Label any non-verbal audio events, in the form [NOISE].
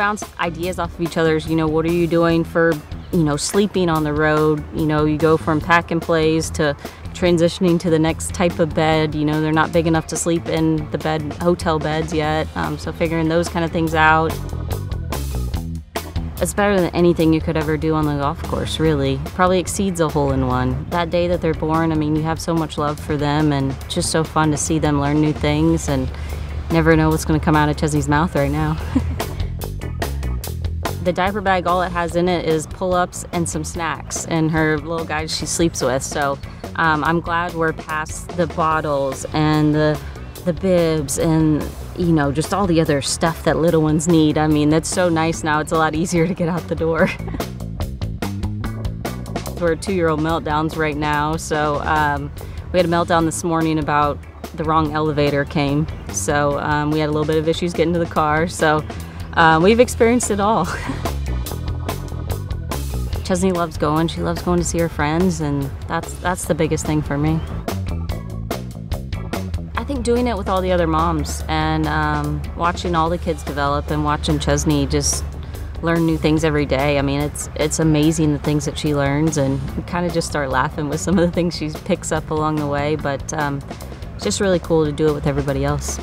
bounce ideas off of each other's. You know, what are you doing for, you know, sleeping on the road? You know, you go from pack and plays to transitioning to the next type of bed. You know, they're not big enough to sleep in the bed hotel beds yet. Um, so figuring those kind of things out. It's better than anything you could ever do on the golf course, really. Probably exceeds a hole in one. That day that they're born, I mean, you have so much love for them and just so fun to see them learn new things and never know what's going to come out of Chesnee's mouth right now. [LAUGHS] the diaper bag, all it has in it is pull ups and some snacks and her little guys she sleeps with. So um, I'm glad we're past the bottles and the, the bibs and you know, just all the other stuff that little ones need. I mean, that's so nice now. It's a lot easier to get out the door. [LAUGHS] We're two year old meltdowns right now. So um, we had a meltdown this morning about the wrong elevator came. So um, we had a little bit of issues getting to the car. So um, we've experienced it all. [LAUGHS] Chesnee loves going. She loves going to see her friends, and that's that's the biggest thing for me I think doing it with all the other moms and um, watching all the kids develop and watching Chesnee just learn new things every day. I mean, it's it's amazing the things that she learns, and kind of just start laughing with some of the things she picks up along the way. But um, it's just really cool to do it with everybody else.